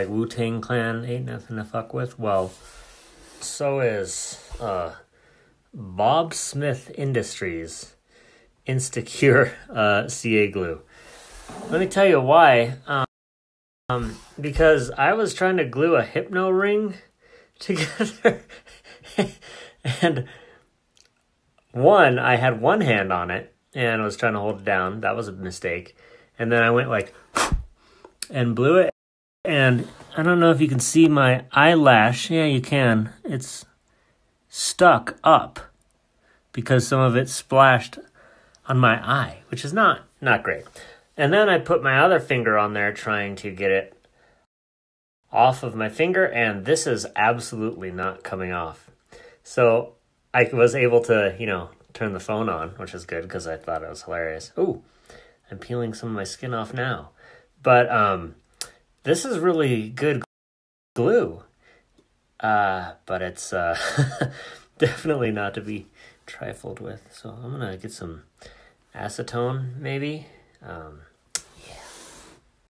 like Wu Tang Clan ain't nothing to fuck with. Well, so is uh, Bob Smith Industries Instacure uh, CA glue. Let me tell you why. Um, because I was trying to glue a hypno ring together, and one, I had one hand on it and I was trying to hold it down. That was a mistake. And then I went like and blew it. And I don't know if you can see my eyelash. Yeah, you can. It's stuck up because some of it splashed on my eye, which is not not great. And then I put my other finger on there trying to get it off of my finger and this is absolutely not coming off. So I was able to, you know, turn the phone on, which is good because I thought it was hilarious. Ooh, I'm peeling some of my skin off now. But um, this is really good glue. Uh, but it's uh, definitely not to be trifled with. So I'm gonna get some acetone, maybe. Um,